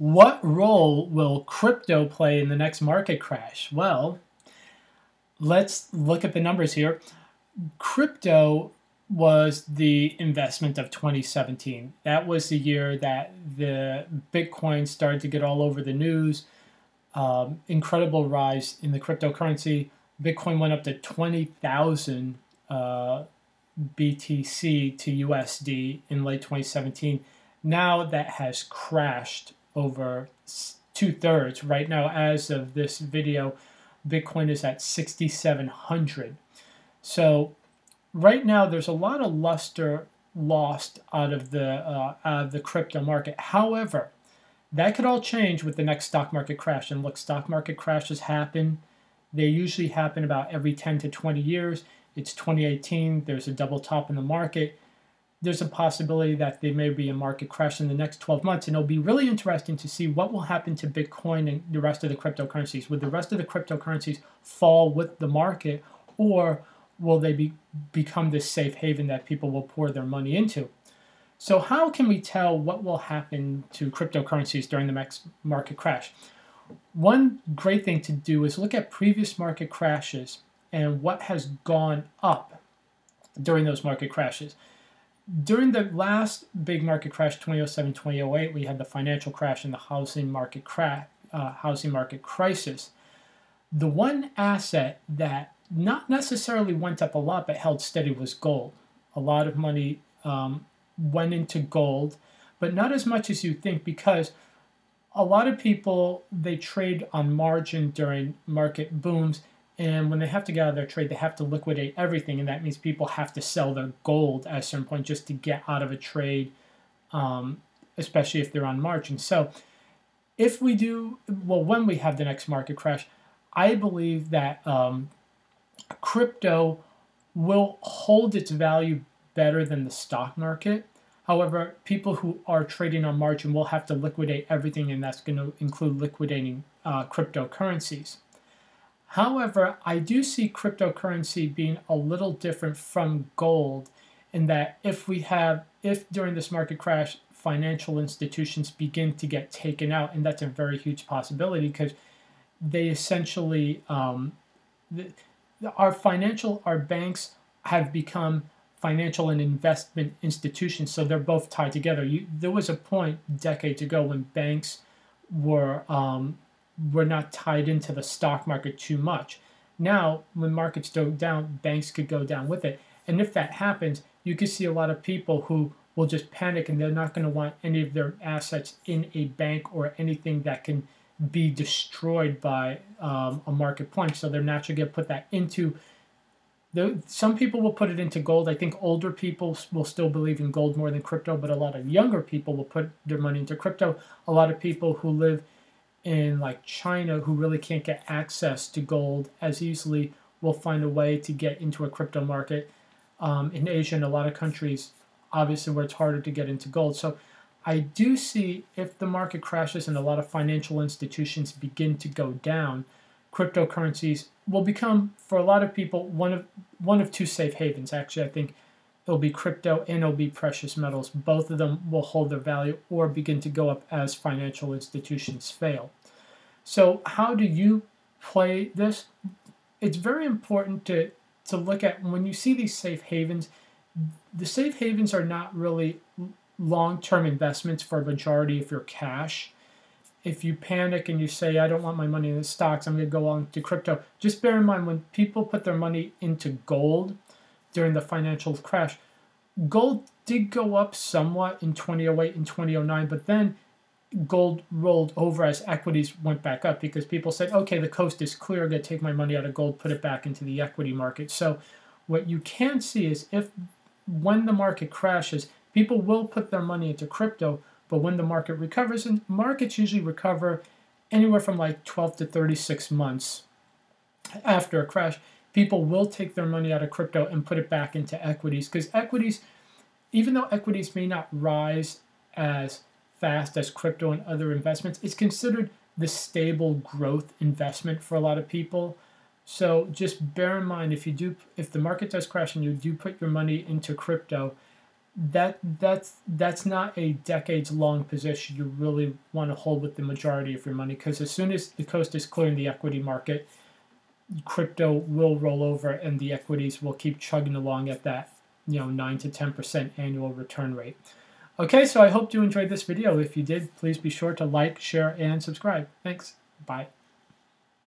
What role will crypto play in the next market crash? Well, let's look at the numbers here. Crypto was the investment of 2017. That was the year that the Bitcoin started to get all over the news. Um, incredible rise in the cryptocurrency. Bitcoin went up to 20,000 uh, BTC to USD in late 2017. Now that has crashed over two thirds. Right now, as of this video, Bitcoin is at 6,700. So right now, there's a lot of luster lost out of the uh, out of the crypto market. However, that could all change with the next stock market crash. And look, stock market crashes happen. They usually happen about every 10 to 20 years. It's 2018. There's a double top in the market there's a possibility that there may be a market crash in the next 12 months. And it'll be really interesting to see what will happen to Bitcoin and the rest of the cryptocurrencies. Would the rest of the cryptocurrencies fall with the market, or will they be, become this safe haven that people will pour their money into? So, how can we tell what will happen to cryptocurrencies during the next market crash? One great thing to do is look at previous market crashes and what has gone up during those market crashes during the last big market crash 2007 2008 we had the financial crash and the housing market crash uh, housing market crisis. The one asset that not necessarily went up a lot but held steady was gold. A lot of money um, went into gold but not as much as you think because a lot of people they trade on margin during market booms and when they have to get out of their trade, they have to liquidate everything, and that means people have to sell their gold at a certain point just to get out of a trade, um, especially if they're on margin. So, if we do, well, when we have the next market crash, I believe that um, crypto will hold its value better than the stock market. However, people who are trading on margin will have to liquidate everything, and that's going to include liquidating uh, cryptocurrencies. However, I do see cryptocurrency being a little different from gold in that if we have, if during this market crash, financial institutions begin to get taken out, and that's a very huge possibility because they essentially, um, the, our financial, our banks have become financial and investment institutions, so they're both tied together. You, there was a point decades ago when banks were um, we're not tied into the stock market too much. Now, when markets go down, banks could go down with it. And if that happens, you could see a lot of people who will just panic and they're not going to want any of their assets in a bank or anything that can be destroyed by um, a market plunge. So they're naturally going to put that into. The, some people will put it into gold. I think older people will still believe in gold more than crypto, but a lot of younger people will put their money into crypto. A lot of people who live in like China who really can't get access to gold as easily will find a way to get into a crypto market. Um, in Asia and a lot of countries, obviously, where it's harder to get into gold. So I do see if the market crashes and a lot of financial institutions begin to go down, cryptocurrencies will become, for a lot of people, one of one of two safe havens. Actually, I think it'll be crypto and it'll be precious metals. Both of them will hold their value or begin to go up as financial institutions fail. So, how do you play this? It's very important to, to look at when you see these safe havens, the safe havens are not really long term investments for a majority of your cash. If you panic and you say, I don't want my money in the stocks, I'm going to go on to crypto, just bear in mind when people put their money into gold, during the financial crash. Gold did go up somewhat in 2008 and 2009, but then gold rolled over as equities went back up because people said, okay, the coast is clear, I'm going to take my money out of gold, put it back into the equity market. So, what you can see is if when the market crashes, people will put their money into crypto, but when the market recovers, and markets usually recover anywhere from like 12 to 36 months after a crash, people will take their money out of crypto and put it back into equities because equities, even though equities may not rise as fast as crypto and other investments, it's considered the stable growth investment for a lot of people. So just bear in mind if you do if the market does crash and you do put your money into crypto, that that's that's not a decades long position you really want to hold with the majority of your money because as soon as the coast is clear in the equity market crypto will roll over and the equities will keep chugging along at that you know 9 to 10% annual return rate. Okay so i hope you enjoyed this video. If you did please be sure to like share and subscribe. Thanks. Bye